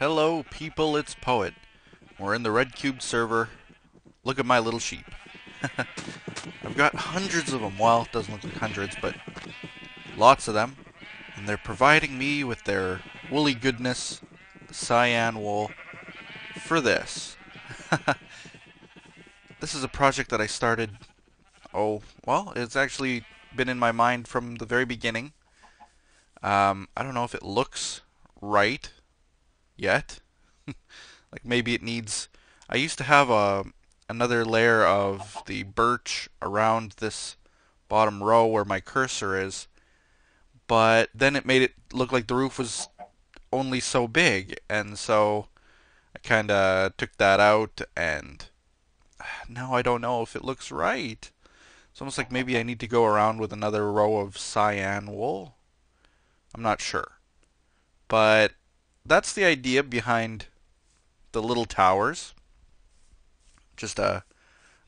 Hello, people, it's Poet. We're in the RedCubed server. Look at my little sheep. I've got hundreds of them. Well, it doesn't look like hundreds, but lots of them. And they're providing me with their woolly goodness, the cyan wool, for this. this is a project that I started, oh, well, it's actually been in my mind from the very beginning. Um, I don't know if it looks right yet. like maybe it needs... I used to have a another layer of the birch around this bottom row where my cursor is, but then it made it look like the roof was only so big, and so I kind of took that out, and now I don't know if it looks right. It's almost like maybe I need to go around with another row of cyan wool. I'm not sure. But that's the idea behind the little towers. Just a,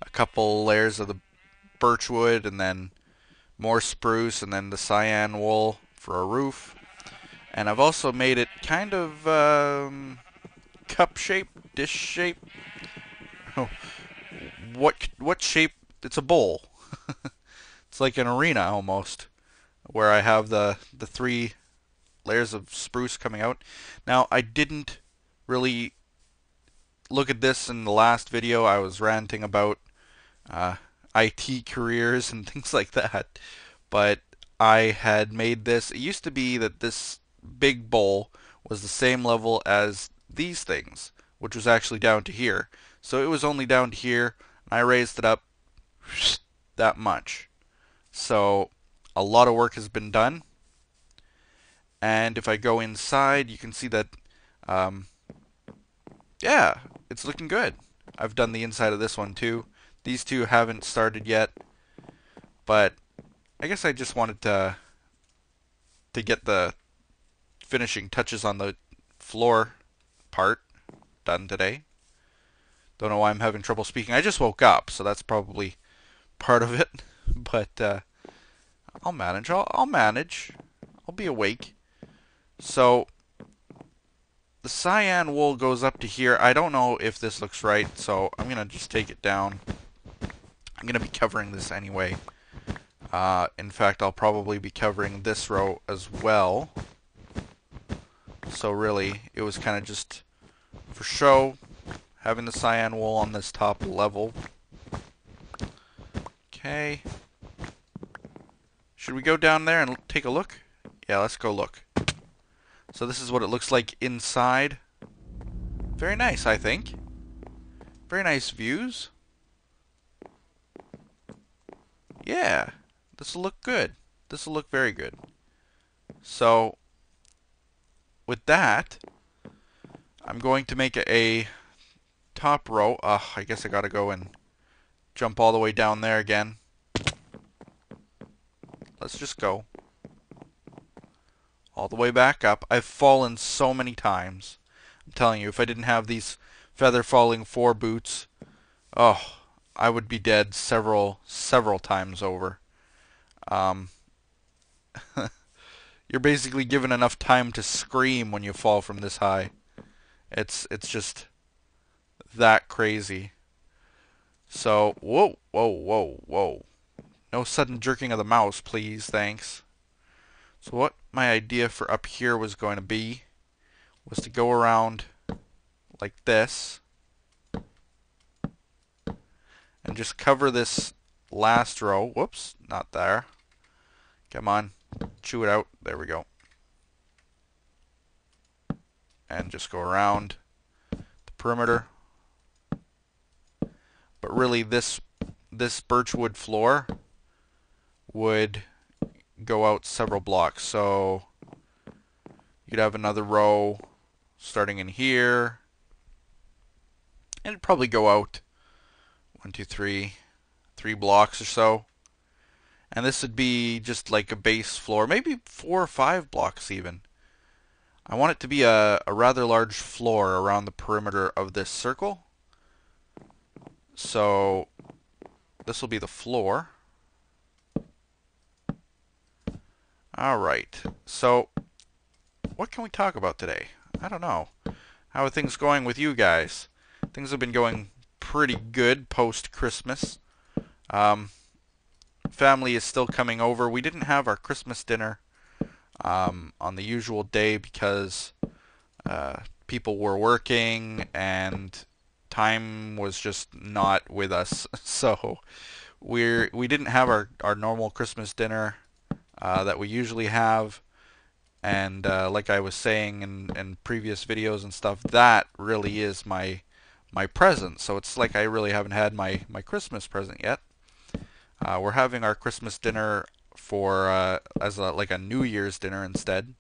a couple layers of the birch wood and then more spruce and then the cyan wool for a roof. And I've also made it kind of um, cup shape, dish shape. what what shape? It's a bowl. it's like an arena almost, where I have the the three layers of spruce coming out. Now, I didn't really look at this in the last video. I was ranting about uh, IT careers and things like that. But I had made this. It used to be that this big bowl was the same level as these things, which was actually down to here. So it was only down to here, and I raised it up that much. So a lot of work has been done and if I go inside you can see that um, yeah it's looking good. I've done the inside of this one too. These two haven't started yet but I guess I just wanted to to get the finishing touches on the floor part done today. Don't know why I'm having trouble speaking. I just woke up so that's probably part of it. But uh, I'll manage. I'll, I'll manage. I'll be awake so the cyan wool goes up to here. I don't know if this looks right, so I'm going to just take it down. I'm going to be covering this anyway. Uh, in fact, I'll probably be covering this row as well. So really, it was kind of just for show, having the cyan wool on this top level. Okay. Should we go down there and take a look? Yeah, let's go look. So this is what it looks like inside. Very nice, I think. Very nice views. Yeah, this will look good. This will look very good. So, with that, I'm going to make a top row. Uh, I guess I gotta go and jump all the way down there again. Let's just go all the way back up. I've fallen so many times. I'm telling you, if I didn't have these feather falling four boots, oh, I would be dead several, several times over. Um, you're basically given enough time to scream when you fall from this high. It's, it's just that crazy. So, whoa, whoa, whoa, whoa. No sudden jerking of the mouse, please, thanks. So what my idea for up here was going to be was to go around like this and just cover this last row. Whoops, not there. Come on, chew it out. There we go. And just go around the perimeter. But really this this birchwood floor would go out several blocks. So you'd have another row starting in here. And it'd probably go out one, two, three, three blocks or so. And this would be just like a base floor, maybe four or five blocks even. I want it to be a, a rather large floor around the perimeter of this circle. So this will be the floor. All right. So, what can we talk about today? I don't know. How are things going with you guys? Things have been going pretty good post Christmas. Um, family is still coming over. We didn't have our Christmas dinner um, on the usual day because uh, people were working and time was just not with us. So we're we didn't have our, our normal Christmas dinner uh, that we usually have. And uh, like I was saying in, in previous videos and stuff, that really is my my present. So it's like I really haven't had my, my Christmas present yet. Uh, we're having our Christmas dinner for uh, as a, like a New Year's dinner instead.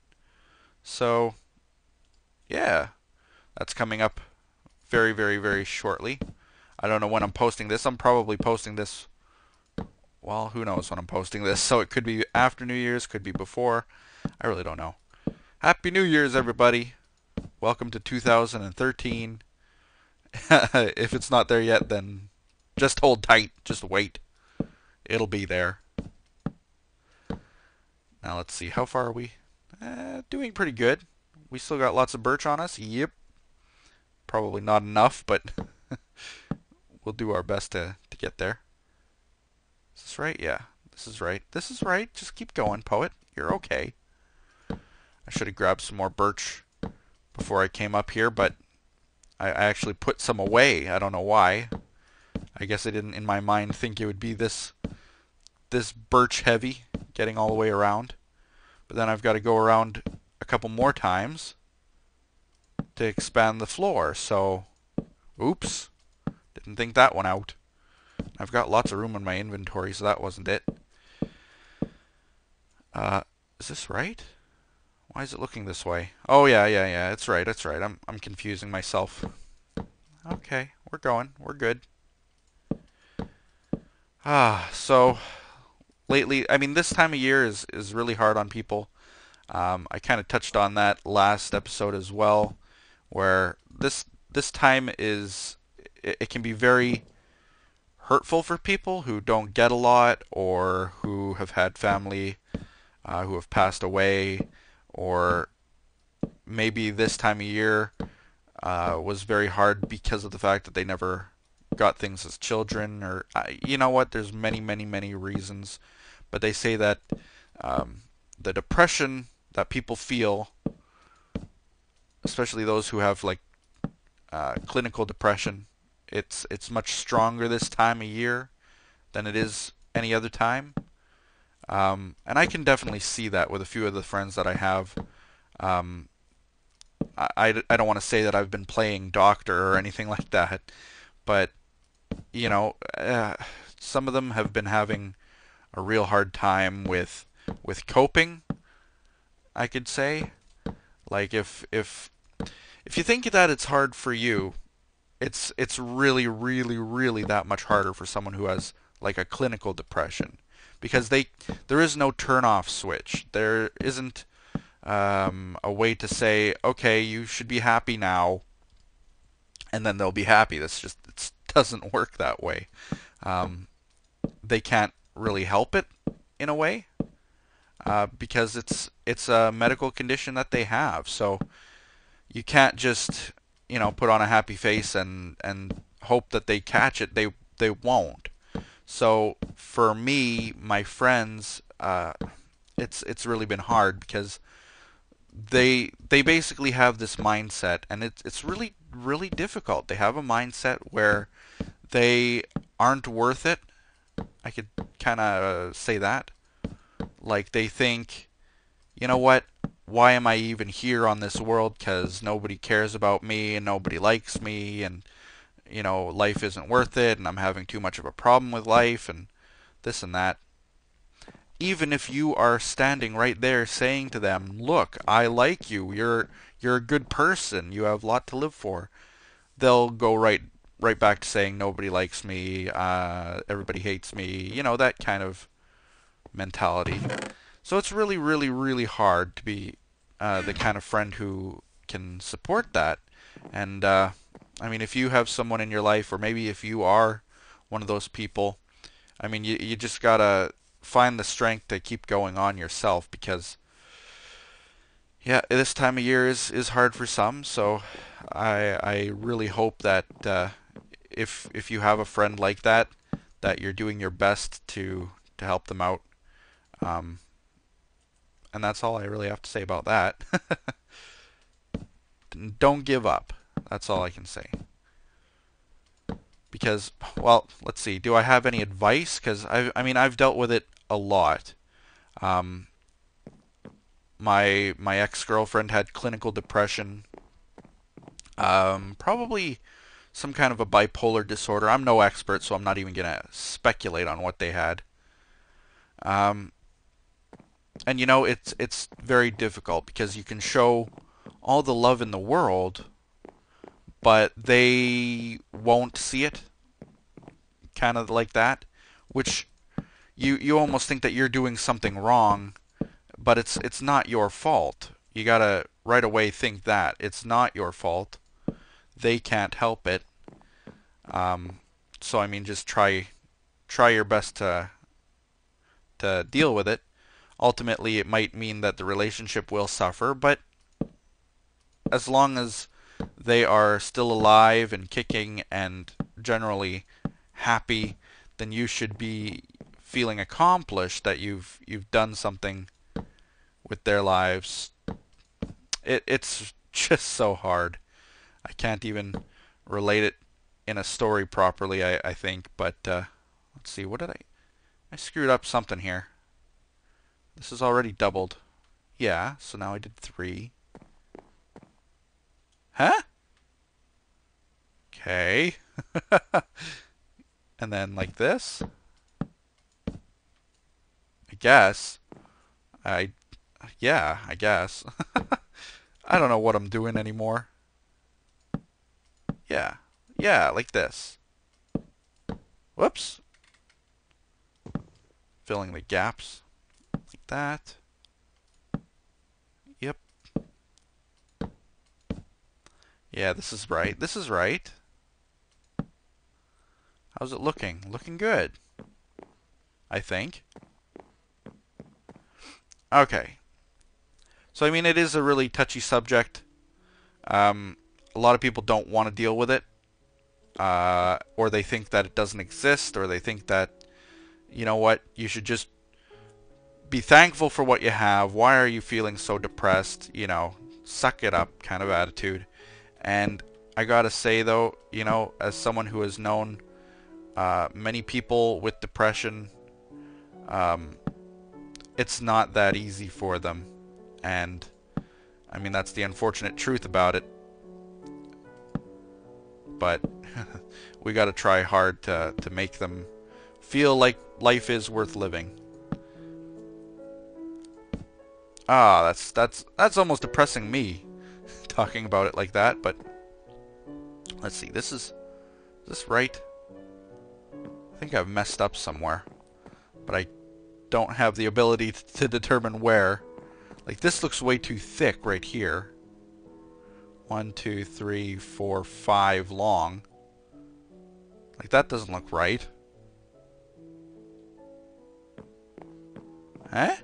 So yeah, that's coming up very, very, very shortly. I don't know when I'm posting this. I'm probably posting this. Well, who knows when I'm posting this? So it could be after New Year's, could be before. I really don't know. Happy New Year's, everybody. Welcome to 2013. if it's not there yet, then just hold tight. Just wait. It'll be there. Now let's see. How far are we? Uh, doing pretty good. We still got lots of birch on us. Yep. Probably not enough, but we'll do our best to, to get there. Is this right? Yeah. This is right. This is right. Just keep going, poet. You're okay. I should have grabbed some more birch before I came up here, but I, actually put some away. I don't know why. I guess I didn't, in my mind, think it would be this this birch heavy, getting all the way around. But then I've got to go around a couple more times to expand the floor. So, oops, didn't think that one out. I've got lots of room in my inventory, so that wasn't it. Uh, is this right? Why is it looking this way? Oh yeah, yeah, yeah. It's right. It's right. I'm I'm confusing myself. Okay, we're going. We're good. Ah, so lately, I mean, this time of year is is really hard on people. Um, I kind of touched on that last episode as well, where this this time is it, it can be very hurtful for people who don't get a lot or who have had family uh, who have passed away or maybe this time of year uh, was very hard because of the fact that they never got things as children or uh, you know what? There's many many many reasons but they say that um, the depression that people feel especially those who have like uh, clinical depression it's it's much stronger this time of year than it is any other time um, and I can definitely see that with a few of the friends that I have. Um, I, I, I don't want to say that I've been playing doctor or anything like that, but you know, uh, some of them have been having a real hard time with with coping. I could say, like if if if you think that it's hard for you, it's it's really really really that much harder for someone who has like a clinical depression because they there is no turn off switch. There isn't um, a way to say, okay, you should be happy now, and then they'll be happy. This just it doesn't work that way. Um, they can't really help it in a way uh, because it's it's a medical condition that they have. So you can't just you know put on a happy face and and hope that they catch it. They they won't. So for me, my friends, uh, it's it's really been hard because they they basically have this mindset, and it's it's really really difficult. They have a mindset where they aren't worth it. I could kind of say that. Like they think, you know what? Why am I even here on this world? Because nobody cares about me and nobody likes me and you know, life isn't worth it and I'm having too much of a problem with life and this and that. Even if you are standing right there saying to them, "Look, I like you. You're you're a good person. You have a lot to live for." They'll go right right back to saying nobody likes me, uh, everybody hates me, you know, that kind of mentality. So it's really, really, really hard to be uh, the kind of friend who can support that. And uh, I mean, if you have someone in your life, or maybe if you are one of those people, I mean, you, you just gotta find the strength to keep going on yourself because, yeah, this time of year is, is hard for some. So I I really hope that uh, if if you have a friend like that, that you're doing your best to to help them out. Um, and that's all I really have to say about that. Don't give up. That's all I can say. Because, well, let's see. Do I have any advice? Because I, I mean, I've dealt with it a lot. Um, my my ex girlfriend had clinical depression. Um, probably some kind of a bipolar disorder. I'm no expert, so I'm not even gonna speculate on what they had. Um, and you know, it's it's very difficult because you can show all the love in the world, but they won't see it. Kind of like that, which you you almost think that you're doing something wrong, but it's it's not your fault. You gotta right away think that it's not your fault. They can't help it. Um, so I mean, just try try your best to to deal with it. Ultimately, it might mean that the relationship will suffer, but as long as they are still alive and kicking and generally happy, then you should be feeling accomplished that you've you've done something with their lives. It it's just so hard. I can't even relate it in a story properly. I I think, but uh, let's see. What did I? I screwed up something here. This is already doubled. Yeah. So now I did three. Huh? Okay. and then like this. I guess. I, yeah, I guess. I don't know what I'm doing anymore. Yeah. Yeah, like this. Whoops. Filling the gaps. That. Yep. Yeah, this is right. This is right. How's it looking? Looking good. I think. Okay. So, I mean, it is a really touchy subject. Um, a lot of people don't want to deal with it. Uh, or they think that it doesn't exist, or they think that, you know what, you should just be thankful for what you have. Why are you feeling so depressed? You know, suck it up kind of attitude. And I gotta say, though, you know, as someone who has known uh, many people with depression, um, it's not that easy for them. And I mean, that's the unfortunate truth about it. But we got to try hard to, to make them feel like life is worth living. Ah, that's that's that's almost depressing me talking about it like that, but let's see. This is, is this right? I think I've messed up somewhere, but I don't have the ability to determine where. Like, this looks way too thick right here. One, two, three, four, five long. Like, that doesn't look right. Eh?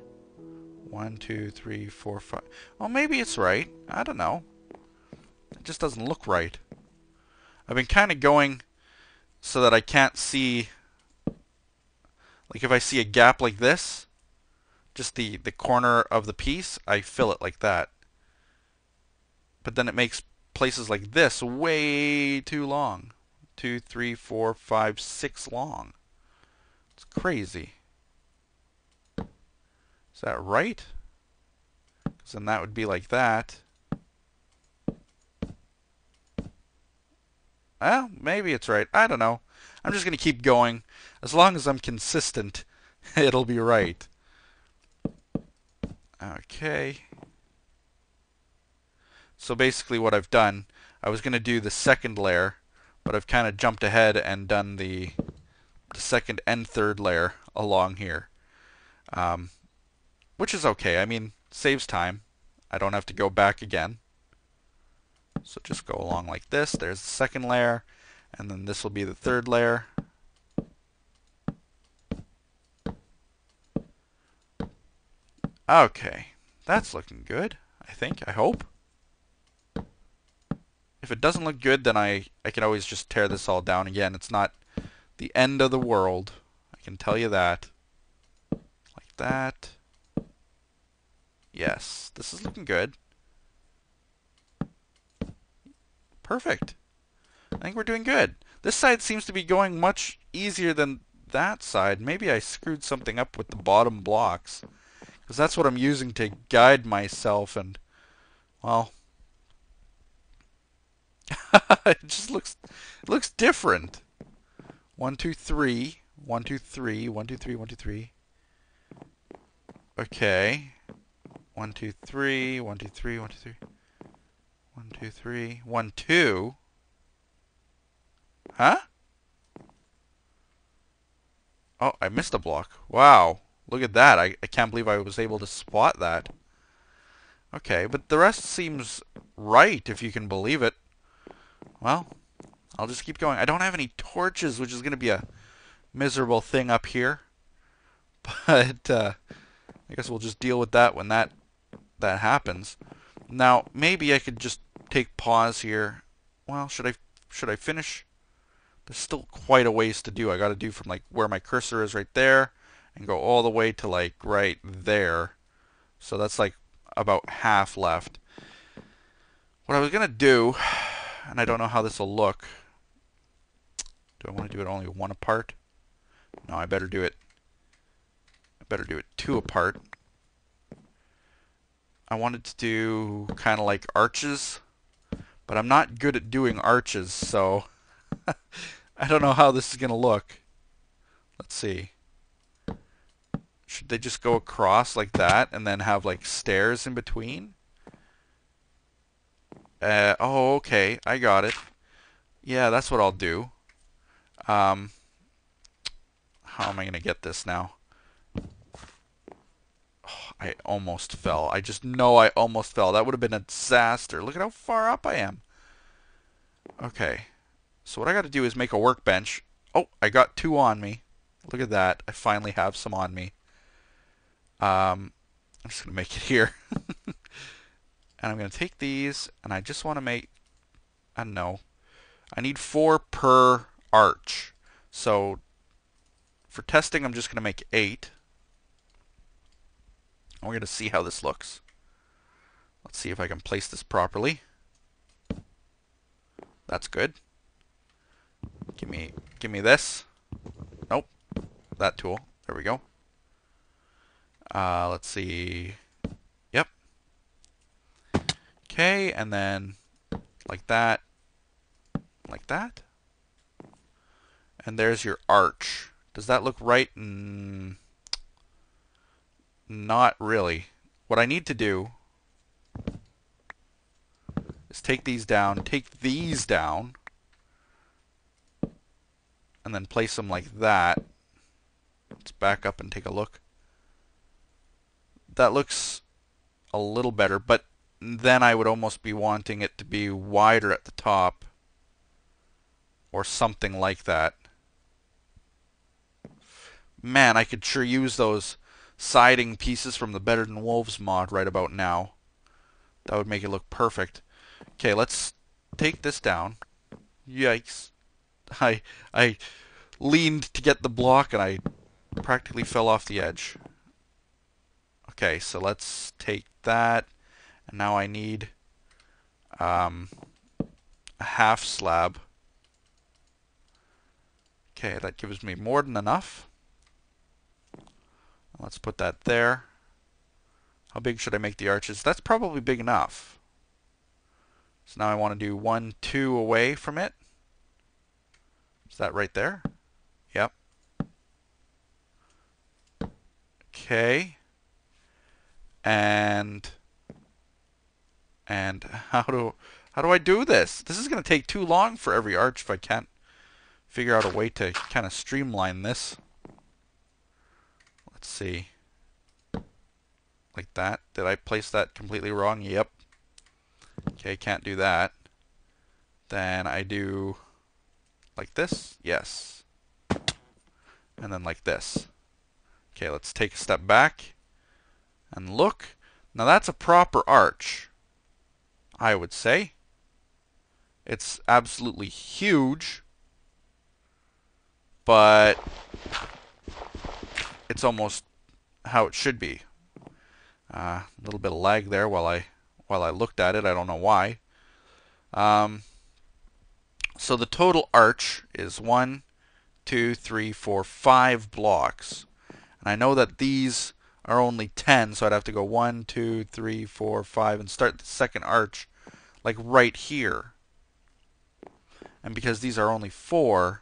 One, two, three, four, five. Well, maybe it's right. I don't know. It just doesn't look right. I've been kind of going so that I can't see like if I see a gap like this, just the, the corner of the piece, I fill it like that. But then it makes places like this way too long. Two, three, four, five, six long. It's crazy. Is that right? Because then that would be like that. Well, maybe it's right. I don't know. I'm just going to keep going. As long as I'm consistent, it'll be right. Okay. So basically what I've done, I was going to do the second layer, but I've kind of jumped ahead and done the, the second and third layer along here. Um, which is okay. I mean, saves time. I don't have to go back again. So just go along like this. There's the second layer, and then this will be the third layer. Okay, that's looking good, I think, I hope. if it doesn't look good, then I, I can always just tear this all down again. It's not the end of the world. I can tell you that. Like that. Yes, this is looking good. Perfect. I think we're doing good. This side seems to be going much easier than that side. Maybe I screwed something up with the bottom blocks. Because that's what I'm using to guide myself and, well, it just looks it looks different. One, two, three. One, two, three. One, two, three. One, two, three. Okay. One, two, three. One, two, three. One, two, three. One, two, three. One, two. Huh? Oh, I missed a block. Wow. Look at that. I, I can't believe I was able to spot that. Okay, but the rest seems right, if you can believe it. Well, I'll just keep going. I don't have any torches, which is going to be a miserable thing up here. But uh, I guess we'll just deal with that when that that happens. Now, maybe I could just take pause here. Well, should I should I finish? There's still quite a ways to do. I got to do from like where my cursor is right there and go all the way to like right there. So that's like about half left. What I was going to do and I don't know how this will look. Do I want to do it only one apart? No, I better do it. I better do it two apart. I wanted to do kind of like arches, but I'm not good at doing arches, so I don't know how this is going to look. Let's see. Should they just go across like that and then have like stairs in between? Uh, oh, okay. I got it. Yeah, that's what I'll do. Um, how am I going to get this now? I almost fell. I just know I almost fell. That would have been a disaster. Look at how far up I am. Okay. So what I got to do is make a workbench. Oh, I got two on me. Look at that. I finally have some on me. Um, I'm just going to make it here. And I'm going to take these, and I just want to make, I don't know, I need four per arch. So for testing, I'm just going to make eight. And we're going to see how this looks. Let's see if I can place this properly. That's good. Give me, give me this. Nope. That tool. There we go. Uh, let's see. Yep. Okay, and then like that, like that. And there's your arch. Does that look right? Mm, not really. What I need to do is take these down, take these down, and then place them like that. Let's back up and take a look. That looks a little better, but then I would almost be wanting it to be wider at the top or something like that. Man, I could sure use those siding pieces from the Better Than Wolves mod right about now. That would make it look perfect. Okay, let's take this down. Yikes. I I leaned to get the block and I practically fell off the edge. Okay, so let's take that and now I need um, a half slab. Okay, that gives me more than enough. Let's put that there. How big should I make the arches? That's probably big enough. So now I want to do one, two away from it. Is that right there? Yep. Okay. And and how do how do I do this? This is going to take too long for every arch if I can't figure out a way to kind of streamline this. Let's see. Like that. Did I place that completely wrong? Yep. Okay, can't do that. Then I do like this. Yes. And then like this. Okay, let's take a step back and look. Now that's a proper arch. I would say. It's absolutely huge, but it's almost how it should be. Uh, a uh, little bit of lag there while I while I looked at it. I don't know why. Um, so the total arch is one, two, three, four, five blocks. And I know that these are only 10, so I'd have to go one, two, three, four, five, and start the second arch like right here. And because these are only 4,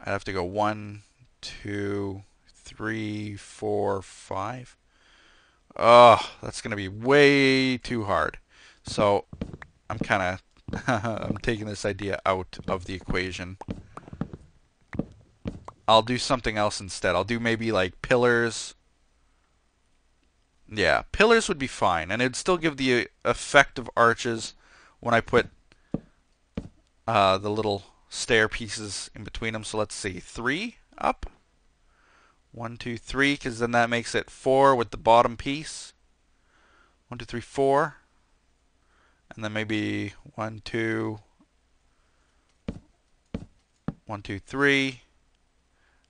I'd have to go one, two, three, four, five. Oh, that's going to be way too hard. So I'm kind of I'm taking this idea out of the equation. I'll do something else instead. I'll do maybe like pillars. Yeah, pillars would be fine, and it'd still give the effect of arches when I put uh, the little stair pieces in between them. So let's see, three up. One, two, three, because then that makes it four with the bottom piece. One, two, three, four. And then maybe one, two, one, two, three.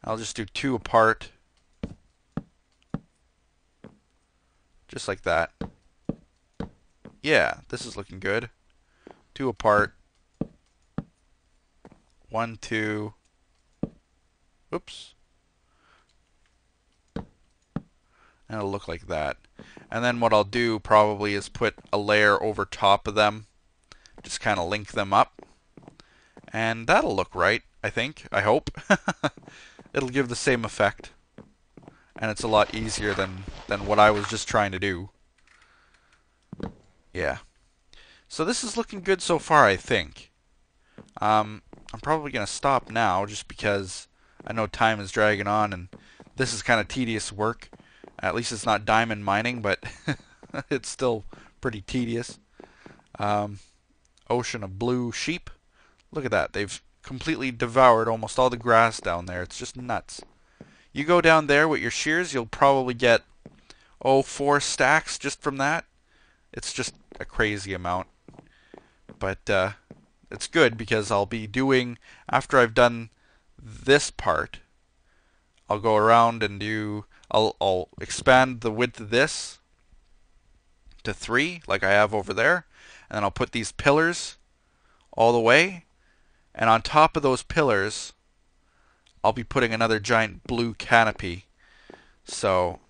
I'll just do two apart. Just like that. Yeah, this is looking good. Two apart. One, two. Oops. And it'll look like that. And then what I'll do probably is put a layer over top of them. Just kind of link them up. And that'll look right, I think. I hope. it'll give the same effect. And it's a lot easier than, than what I was just trying to do. Yeah. So this is looking good so far, I think. Um, I'm probably going to stop now just because I know time is dragging on and this is kind of tedious work. At least it's not diamond mining, but it's still pretty tedious. Um, ocean of blue sheep. Look at that. They've completely devoured almost all the grass down there. It's just nuts. You go down there with your shears, you'll probably get, oh, four stacks just from that. It's just a crazy amount. But uh, it's good because I'll be doing, after I've done this part, I'll go around and do, I'll, I'll expand the width of this to 3, like I have over there. And then I'll put these pillars all the way and on top of those pillars, I'll be putting another giant blue canopy. So,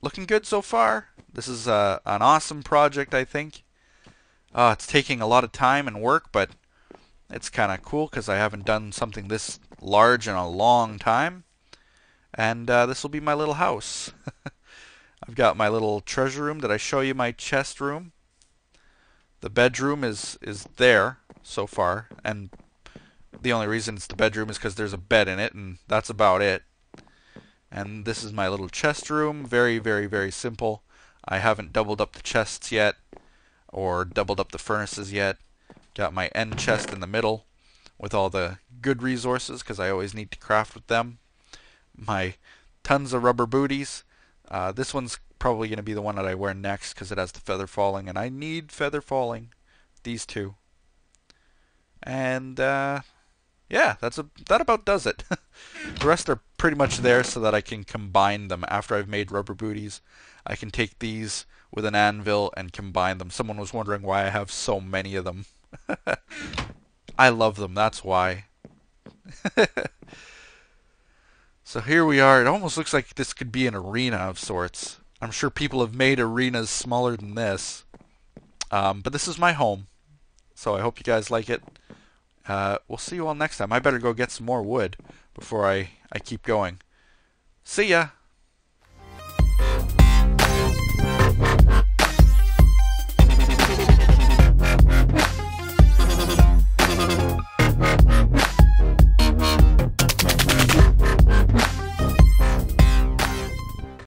looking good so far. This is a, uh, an awesome project, I think. Uh, it's taking a lot of time and work, but it's kind of cool because I haven't done something this large in a long time. And uh, this will be my little house. I've got my little treasure room. Did I show you my chest room? The bedroom is, is there so far, and the only reason it's the bedroom is because there's a bed in it, and that's about it. And this is my little chest room. Very, very, very simple. I haven't doubled up the chests yet, or doubled up the furnaces yet. Got my end chest in the middle with all the good resources, because I always need to craft with them. My tons of rubber booties. Uh, this one's probably going to be the one that I wear next, because it has the feather falling, and I need feather falling. These two. And, uh, yeah, that's a that about does it. the rest are pretty much there so that I can combine them after I've made rubber booties. I can take these with an anvil and combine them. Someone was wondering why I have so many of them. I love them, that's why. so here we are. It almost looks like this could be an arena of sorts. I'm sure people have made arenas smaller than this. Um, but this is my home. So I hope you guys like it. Uh, we'll see you all next time. I better go get some more wood before I, I keep going. See ya!